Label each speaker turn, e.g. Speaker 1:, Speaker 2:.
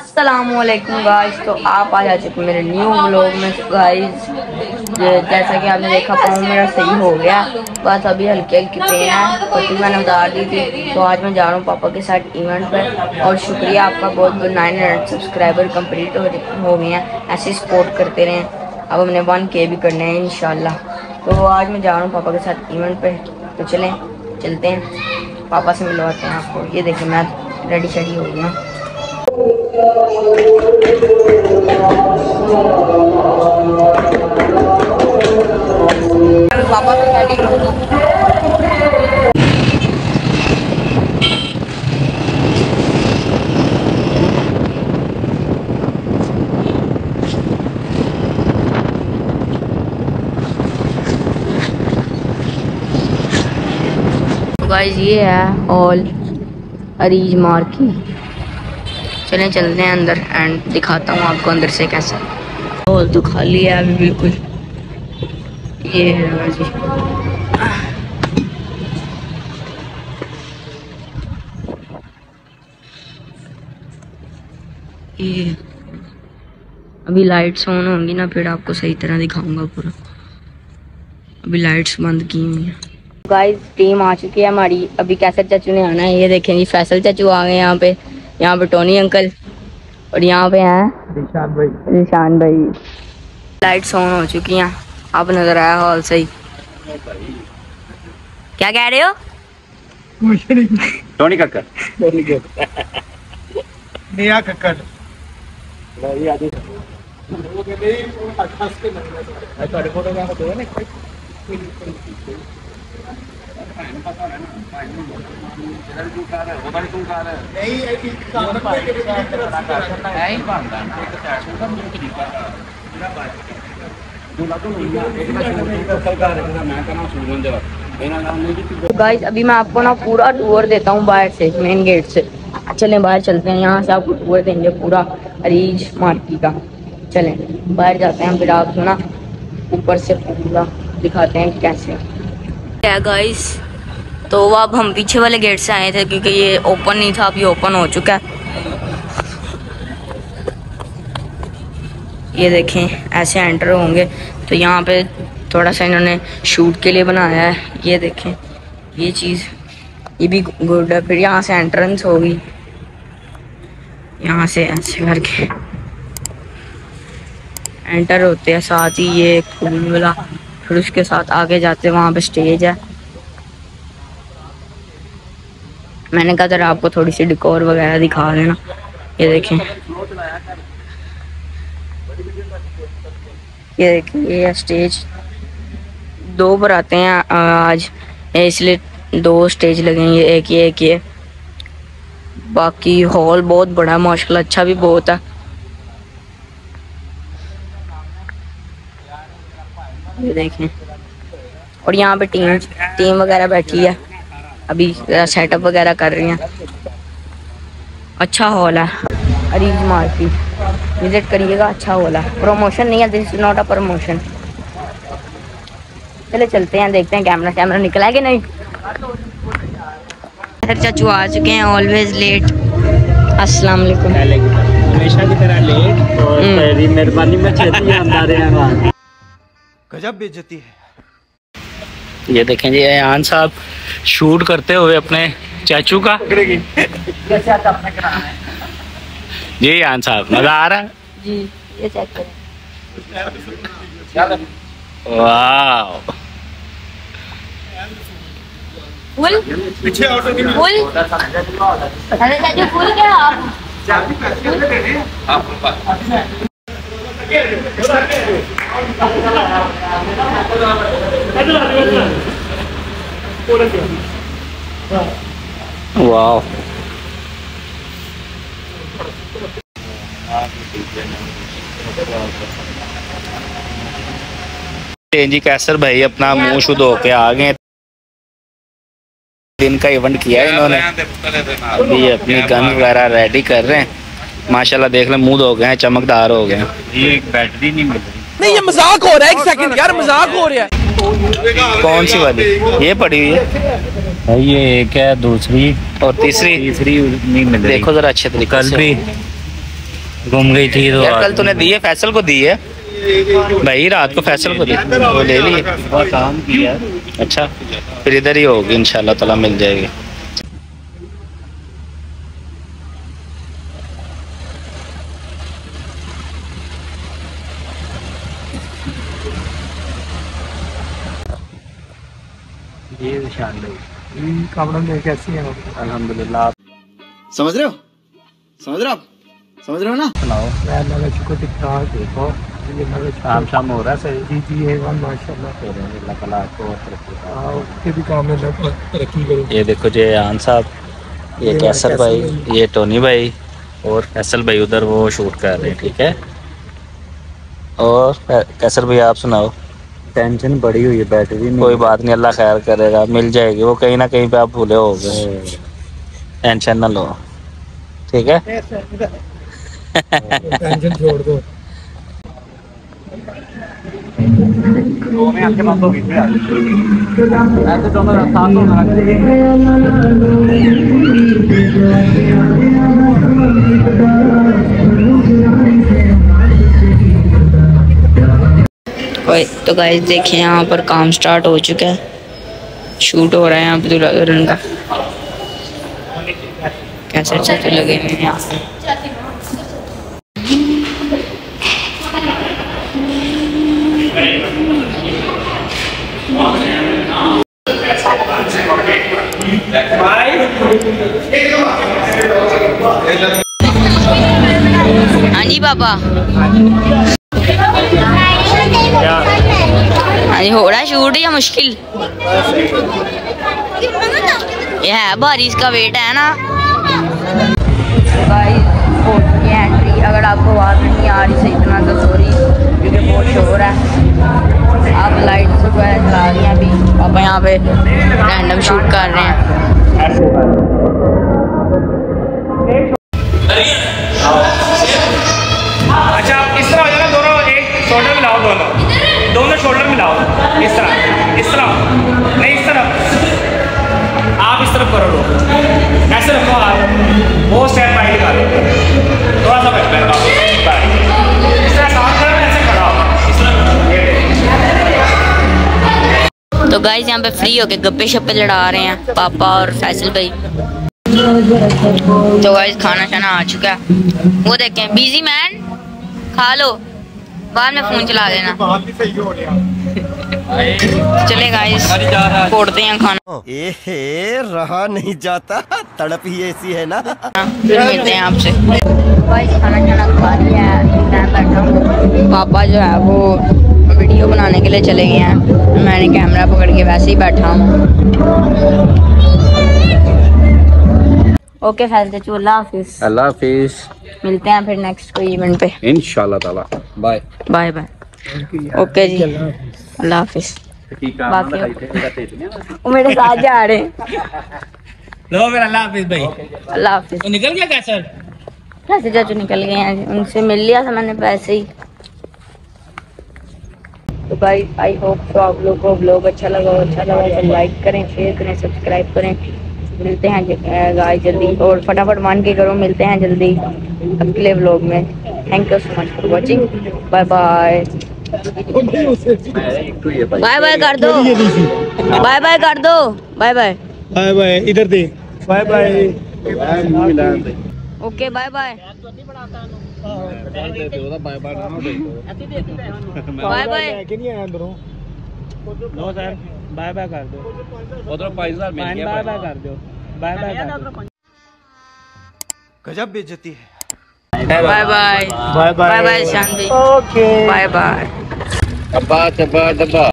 Speaker 1: असलकुम गाइस तो आप आ जा चुके मेरे न्यू ब्लॉग में गाइस जैसा कि आपने देखा पाऊँ मेरा सही हो गया। बस अभी हल्की हल्की पेन है पट्टी मैंने उतार दी थी। तो आज मैं जा रहा हूँ पापा के साथ इवेंट पर और शुक्रिया आपका बहुत बहुत नाइन हंड्रेड सब्सक्राइबर कंप्लीट हो गए हैं। ऐसे सपोर्ट करते रहें। अब हमने वन के भी करने हैं इन तो आज मैं जा रहा हूँ पापा के साथ इवेंट पर तो चलें, चलते हैं। पापा से मिलवाते हैं आपको। ये देखिए, मैं रेडी शेडी हो। गया ये है ऑल अरीज मार्की चलें, चलते हैं अंदर एंड दिखाता हूँ आपको अंदर से कैसा। हॉल तो खाली है अभी बिल्कुल। ये जी अभी लाइट्स ऑन होंगी ना, फिर आपको सही तरह दिखाऊँगा पूरा। अभी लाइट्स बंद की हुई हैं। गाइस टीम आ चुकी है हमारी। अभी कैसे चाचू ने आना है। ये देखें जी, फैसल चाचू आ गए यहाँ पे। यहाँ पे टोनी अंकल और यहाँ पे हैं निशान भाई। रिशान भाई। लाइट्स ऑन हो चुकी हैं। आप नज़र आया हॉल से ही। क्या कह रहे हो?
Speaker 2: Tony Kakkar
Speaker 3: Tony Kakkar
Speaker 2: Neha Kakkar
Speaker 1: guys अभी मैं आपको ना पूरा टूर देता हूँ बाहर से मेन गेट से। चलें, बाहर चलते हैं। यहाँ से आपको टूर देंगे पूरा अरीज मार्की का। चलें, बाहर जाते हैं। फिर आपको ना ऊपर से पूरा दिखाते हैं कैसे। गाइस तो वो अब हम पीछे वाले गेट से आए थे क्योंकि ये ओपन नहीं था अभी ओपन हो चुका है। ये देखें, ऐसे एंटर होंगे। तो यहाँ पे थोड़ा सा इन्होंने शूट के लिए बनाया है। ये देखें, ये चीज़, ये भी गुड है। फिर यहाँ से एंट्रेंस होगी। यहाँ से ऐसे करके। एंटर होते हैं साथ ही ये फूल वाला। फिर उसके साथ आगे जाते वहाँ पे स्टेज है। मैंने कहा, जरा आपको थोड़ी सी डिकोर वगैरह दिखा देना। ये देखें। ये देखें, ये है स्टेज दो बराते हैं आज। इसलिए दो स्टेज लगेंगे एक, ये एक, ये। बाकी हॉल बहुत बड़ा है, माशाल्लाह अच्छा भी बहुत है। ये देखें। और यहाँ पे टीम टीम वगैरह बैठी है। अभी सेटअप वगैरह कर रही हैं। अच्छा हॉल है। अरीज मार्केट विज़िट करिएगा अच्छा हॉल है। प्रमोशन नहीं है this is not a promotion चले चलते हैं देखते हैं कैमरा कैमरा निकला है कि नहीं? चाचू आ चुके हैं ऑलवेज लेट अस्सलाम वालेकुम
Speaker 2: हमेशा की तरह लेट और
Speaker 1: हम्म।
Speaker 2: मेहरबानी में छेती अंदर रहे हैं वहाँ।
Speaker 3: गजब बेइज्जती है।
Speaker 2: ये देखें जी यान साहब शूट करते हुए अपने चाचू का। जी यान साहब मज़ा आ रहा है?
Speaker 1: जी ये चेक करें।
Speaker 2: वाह
Speaker 1: फुल?
Speaker 3: पीछे ऑटो
Speaker 1: फुल? अरे चाचू फुल क्या आप?
Speaker 2: वाह जी कैसर भाई अपना मुँह शुद्ध होके आ गए दिन का इवेंट किया है इन्होंने। अभी अपनी गन वगैरह रेडी कर रहे हैं। माशाल्लाह देख ले मुँह धो गए चमकदार हो गए ये बैटरी नहीं मिल रही।
Speaker 4: नहीं ये मज़ाक हो रहा है एक सेकंड यार मज़ाक हो रहा है।
Speaker 2: कौन सी वाली? ये पड़ी हुई है।
Speaker 5: ये एक है दूसरी।
Speaker 2: और तीसरी?
Speaker 5: तीसरी नहीं मिल
Speaker 2: देखो जरा अच्छे तरीके
Speaker 5: कल भी घूम गई थी तो
Speaker 6: कल तूने दी है फैसल को दी है? भाई रात को फैसल को दी। वो ले ली।
Speaker 5: बहुत काम किया।
Speaker 6: अच्छा फिर इधर ही होगी इंशाल्लाह ताला मिल जाएगी।
Speaker 5: ये निशान लो
Speaker 3: कमरा में कैसी है?
Speaker 5: अल्हम्दुलिल्लाह।
Speaker 7: समझ रहे हो? समझ रहे हो आप? समझ रहे हो ना?
Speaker 5: सुनाओ।
Speaker 3: मैं लगा चुको दिख देखो। ये लगा
Speaker 5: काम शाम हो रहा है सही?
Speaker 3: जी जी है
Speaker 5: अल्लाह ताला तरक्की
Speaker 3: भी काम में तरक्की करो।
Speaker 6: ये देखो जे आन साहब ये कैसर भाई। ये टोनी भाई और फैसल भाई उधर वो शूट कर रहे हैं ठीक है? और कैसर भाई आप सुनाओ।
Speaker 5: टेंशन बड़ी हुई है बैटरी नहीं।
Speaker 6: कोई बात नहीं अल्लाह खैर करेगा मिल जाएगी। वो कहीं ना कहीं पे आप भूले हो गए टेंशन ना लो। ठीक है?
Speaker 3: टेंशन छोड़ दो।
Speaker 1: कोई तो गाइस देखिए यहाँ पर काम स्टार्ट हो चुका है। शूट हो रहा है यहाँ पे दुल्हन का। कैसे अच्छे लगे हुए हैं यहाँ हाँ जी, पापा। हाँ जी हो रहा है शूट या मुश्किल? ये है बारिश का वेट है ना। एंट्री अगर आपको आवाज़ नहीं आ रही सही तरह तो सॉरी क्योंकि बहुत शोर है। आप लाइट से जो चला रही हैं अभी। आप यहाँ पे रैंडम शूट कर रहे हैं।
Speaker 8: अच्छा इस तरह हो जाना दोनों एक शोल्डर मिलाओ दोनों। दोनों शोल्डर मिलाओ। इस तरह इस तरह। नहीं, इस तरफ़ आप इस तरफ़ करो लोग। ऐसे रखो आप। वो स्टेप बाइट निकालो। थोड़ा सा बैठ बैठ। तरह तरह
Speaker 1: तो गाइस यहाँ पे फ्री होके गप्पे शप्पे लड़ा रहे हैं पापा और फैसल भाई। तो गाइस खाना शाना आ चुका है। वो देखें बिज़ी मैन खा लो। बाद में फ़ोन चला देना।
Speaker 3: हो
Speaker 1: चले गाइस फोड़ते हैं खाना।
Speaker 7: एहे रहा नहीं जाता। तड़प ही ऐसी है ना।
Speaker 1: फिर मिलते हैं आपसे। गाइस खाना खा लिया है। मैं बैठा हूँ। पापा जो है वो वीडियो बनाने के लिए चले गए हैं। मैंने कैमरा पकड़ के वैसे ही बैठा हूँ। ओके फैसल चाचू अल्लाह हाफिज।
Speaker 2: अल्लाह हाफिज।
Speaker 1: मिलते हैं फिर नेक्स्ट कोई इवेंट पे।
Speaker 2: इंशाल्लाह ताला। बाय
Speaker 1: बाय बाय ओके जी। अल्लाह हाफिज। वो मेरे साथ जा रहे
Speaker 8: लो फिर अल्लाह हाफिज भाई।
Speaker 1: अल्लाह हाफिज।
Speaker 8: तो निकल गया कैसर
Speaker 1: कैसे चाचू निकल गए हैं उनसे मिल लिया था मैंने पैसे ही। तो भाई आई होप तो आप लोगों को ब्लॉग अच्छा लगा अच्छा लगा तो लाइक करें शेयर करें सब्सक्राइब करें। मिलते हैं गाइस जल्दी। और फटाफट मान के करो मिलते हैं जल्दी। अगले ब्लॉग में। Thank you so much for watching bye bye bye bye कर दो। बाय बाय कर दो। बाय बाय
Speaker 3: बाय बाय इधर दे। Bye bye
Speaker 1: okay bye bye bye bye
Speaker 8: लो सर बाय बाय कर दो।
Speaker 2: उधर 5000 मिल गया
Speaker 8: बाय बाय कर दो। बाय बाय कर दो।
Speaker 7: गजब बेइज्जती है।
Speaker 1: Bye bye
Speaker 3: bye
Speaker 1: bye bye शांति
Speaker 3: ओके
Speaker 1: बाय बाय
Speaker 2: डब्बा डब्बा डब्बा।